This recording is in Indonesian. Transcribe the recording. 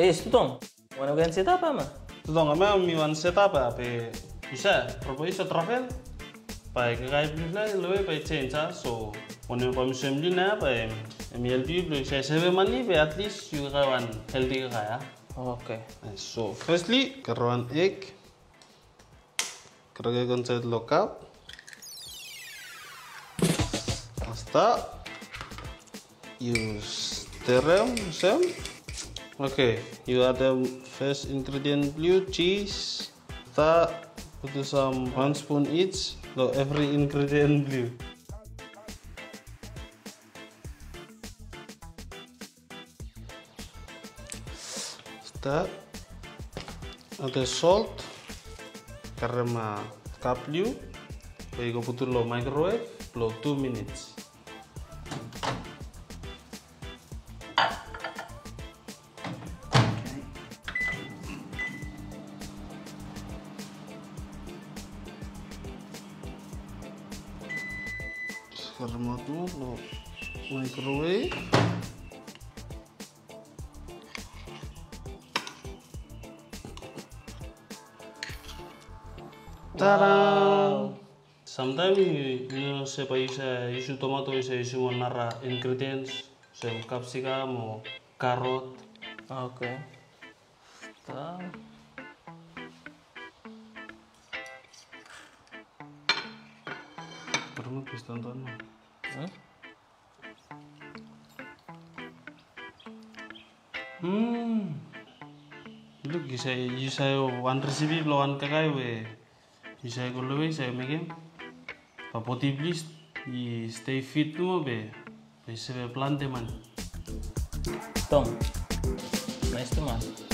Eh, itu dong. Mana bukan cerita apa mah? Tu tong kami mi wan setup apa? Bisa propo iso travel pai ke kai bla lo e pai change so one pa mi sem lina pa em? Mi el bi sai sebe mani be at least you kawan healthy ka ya Oke. so firstly karuan egg. Kerja konsep lokap hasta use terem sem Okay, you add the first ingredient blue cheese. Kita put some one spoon each. So every ingredient blue. Kita ada salt karena cup blue. Baik, put lo microwave, lo 2 minutes. Tuh lo microwave. Tada! Sometimes you, you know, se pa use use tomato use mo nara ingredients, se capsicum o carrot. Oke. Perlu bisa tonton. Hmm? Hmm. You say one recipe blow one kakai we. You say go lowe say make Pa poti please i stay fit no be. Se be plante man. Tom. Nice to mas.